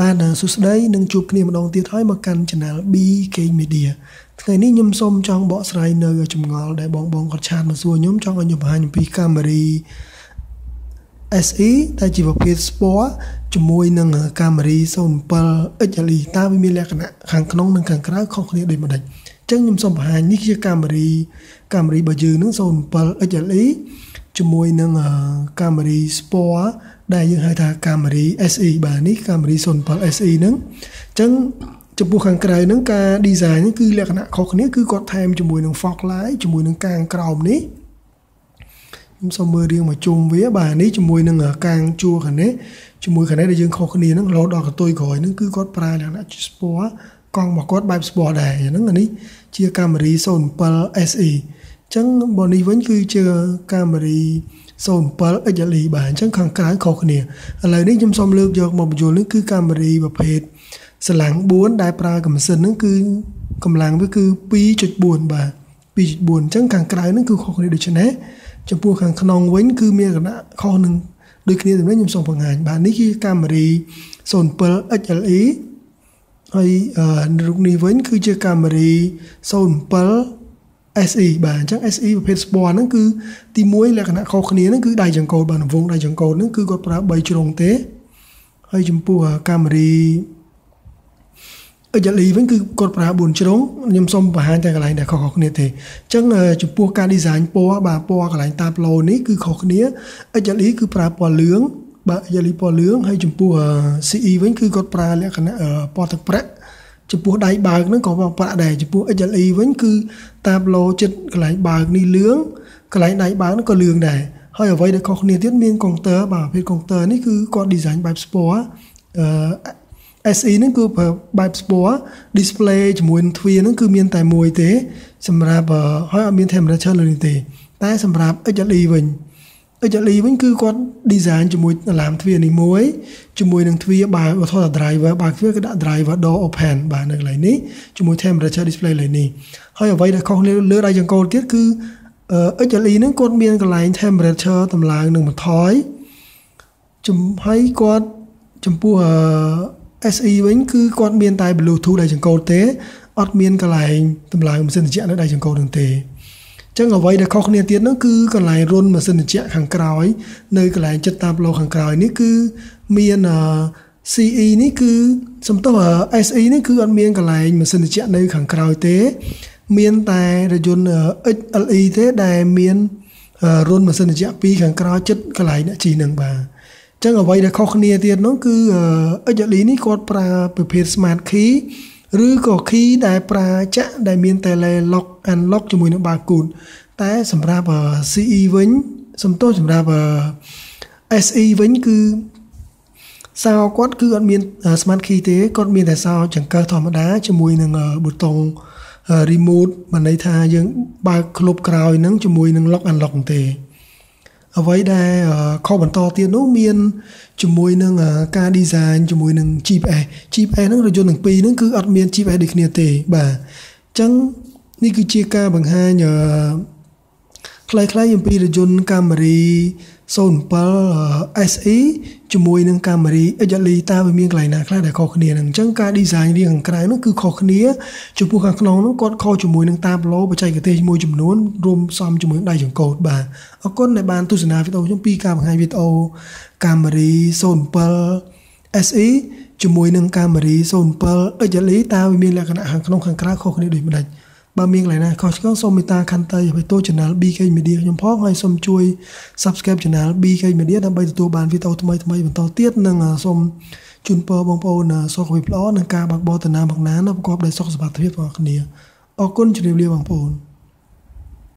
បាទសួស្តីនឹងជួបគ្នាម្ដងទៀតហើយមកកាន់ Channel BK Media ថ្ងៃនេះខ្ញុំសូមចង់បកស្រាយនៅចម្ងល់ដែលបងបងគាត់ឆាតមកសួរខ្ញុំចង់ឲ្យខ្ញុំបង្ហាញអំពី Camry SE ដែលជាប្រភេទ Sport ជាមួយនឹង Camry 07 XLE តើវាមានលក្ខណៈខាងក្នុងនិងខាងក្រៅខុសគ្នាដូចម្ដេចអញ្ចឹងខ្ញុំសូមបង្ហាញនេះជា Camry Camry របស់យើងនឹង07 XLE ជាមួយនឹង Camry Sport ដែលយើងហៅថា Camry SE បាទនេះ Camry 07 SE ហ្នឹងអញ្ចឹងចំពោះខាងក្រៅហ្នឹងការ design ហ្នឹងគឺលក្ខណៈខុសគ្នាគឺគាត់ថែមជាមួយនឹង fog light ជាមួយនឹងកាងក្រោមនេះខ្ញុំសូមមើលរៀងមកជុំវា បាទនេះជាមួយនឹងកាងជួរខាងនេះជាមួយខាងនេះដែលយើងខុសគ្នាហ្នឹងរហូតដល់កតុយក្រោយហ្នឹងគឺគាត់ប្រើលក្ខណៈ sport កង់របស់គាត់បែប sport ដែរហ្នឹងអានេះជា Camry 07 SE ចឹងបើនេះវិញគឺជា Camry 07 XLE បាទអញ្ចឹងខាងក្រៅខុសគ្នាឥឡូវនេះខ្ញុំសូមលើកយកមកបញ្យល់នេះគឺ Camry ប្រភេទស្រឡាំង4ដែលប្រើកម្សិនហ្នឹងគឺកម្លាំងវាគឺ2.4បាទ2.4អញ្ចឹងខាងក្រៅហ្នឹងគឺខុសគ្នាដូចនេះចំពោះខាងក្នុងវិញគឺមានលក្ខណៈខុសនឹងដូចគ្នាតែខ្ញុំសូមបង្ហាញបាទនេះគឺ Camry 07 XLE ហើយរូបនេះវិញគឺជា Camry 07 SE បាទអញ្ចឹង SE ប្រភេទ Sport ហ្នឹងគឺទី1លក្ខណៈខុសគ្នាហ្នឹងគឺដៃចង្កូតបាទរង្វង់ដៃចង្កូតហ្នឹងគឺគាត់ប្រើ3ជ្រុងទេហើយចំពោះ Camry XLE វិញគឺគាត់ប្រើ4ជ្រុងខ្ញុំសូមបង្ហាញតែកន្លែងដែលខុសៗគ្នាទេអញ្ចឹងចំពោះការ design ពណ៌បាទពណ៌កន្លែងតាប់ឡូនេះគឺខុសគ្នា XLE គឺប្រើពណ៌លឿងបាទ XLE ពណ៌លឿងហើយចំពោះ CE វិញគឺគាត់ប្រើលក្ខណៈពណ៌ទឹកប្រាក់ ចំពោះដៃបើកហ្នឹងក៏ប្រាក់ដែរចំពោះ XLE វិញគឺតាបឡូចិត្តកន្លែងបើកនេះលឿងកន្លែងដៃបើកហ្នឹងក៏លឿងដែរហើយអ្វីដែលខុសគ្នាទៀតមានកុងទ័របាទប្រភេទកុងទ័រនេះគឺគាត់ design បែប sport អឺ SE ហ្នឹងគឺបែប sport display ជាមួយនឹងទ្វារហ្នឹងគឺមានតែមួយទេ សម្រាប់ហើយអត់មាន temperature លើនេះទេ តែសម្រាប់ XLE វិញ HLE វិញគឺគាត់ design ជាមួយអាឡាមទ្វារនេះមួយជាមួយនឹងទ្វារបើកថត driver បើកទ្វារគឺដាក់ driver door open បាទនៅកន្លែងនេះជាមួយ temperature display កន្លែងនេះហើយអ្វីដែលខុសលើដៃចង្កូតទៀតគឺ HLE ហ្នឹងគាត់មានកន្លែង temperature តម្លើងនិងបន្ថយចំហើយគាត់ចំពោះ SE វិញគឺគាត់មានតែ Bluetooth ដៃចង្កូតទេអត់មានកន្លែងតម្លើងម៉ាស៊ីនត្រជាក់នៅដៃចង្កូតនឹងទេ ចឹងអ្វីដែលខុសគ្នាទៀតនោះគឺកន្លែងរុនម៉ាស៊ីនត្រជាក់ខាងក្រោយ នៅកន្លែងចិត្តតាមឡូខាងក្រោយនេះគឺមាន CE នេះគឺសំទោស SE នេះគឺអត់មានកន្លែងម៉ាស៊ីនត្រជាក់នៅខាងក្រោយទេ មានតែរយន្ត XLE ទេដែលមានរុនម៉ាស៊ីនត្រជាក់ពីរខាងក្រោយចិត្តកន្លែងអ្នកជីនឹងបាទចឹងអ្វីដែលខុសគ្នាទៀតនោះគឺ XLE នេះគាត់ប្រើប្រភេទ Smart Key ឬក៏ key ដែលប្រើចាក់ដែលមាន tele lock unlock ជាមួយនឹង barcode តែសម្រាប់ CE វិញសំទោសសម្រាប់ SE វិញគឺសោគាត់គឺអត់មាន smart key ទេគាត់មានតែសោចង្កឹះធម្មតាជាមួយនឹងប៊ូតុង remote បានន័យថាយើងបើកក្លុបក្រោយហ្នឹងជាមួយនឹង lock unlock ទេ អ្វីដែលខុសបន្តទៀតនោះមានជាមួយនឹងការ design ជាមួយនឹង GPS GPS ហ្នឹងរយន្តទាំងពីរហ្នឹងគឺអត់មាន GPS ដូចគ្នាទេបាទអញ្ចឹងនេះគឺជាការបង្ហាញខ្លីៗអំពីរយន្ត Camry 07 SE ជាមួយនឹង Camry XLE តើវាមានកន្លែងណាខ្លះដែលខុសគ្នានឹងអញ្ចឹងការ design រៀងខាងក្រៅនោះគឺខុសគ្នាចំពោះខាងក្នុងនោះគាត់ខុសជាមួយនឹង tableau បច្ចេកទេសមួយចំនួនរួមផ្សំជាមួយដៃចង្កូតបាទអរគុណដែលបានទស្សនាវីដេអូខ្ញុំពីការបង្ហាញវីដេអូ Camry 07 SE ជាមួយនឹង Camry 07 XLE តើវាមានលក្ខណៈខាងក្នុងខាងក្រៅខុសគ្នាដូចម្ដេច បើមានកន្លែងណាខុសឆ្គងសូមមេត្តាខន្តីឲ្យចូល Channel BK Media ខ្ញុំផងហើយសូមជួយ Subscribe Channel BK Media ដើម្បីទទួលបានវីដេអូថ្មីៗបន្តទៀតនិងសូមជូនពរបងប្អូនសុខភាពល្អនិងការបើកបរតាណាមកណាប្រកបដោយសុខសុវត្ថិភាពបងប្អូនអរគុណជម្រាបលាបងប្អូន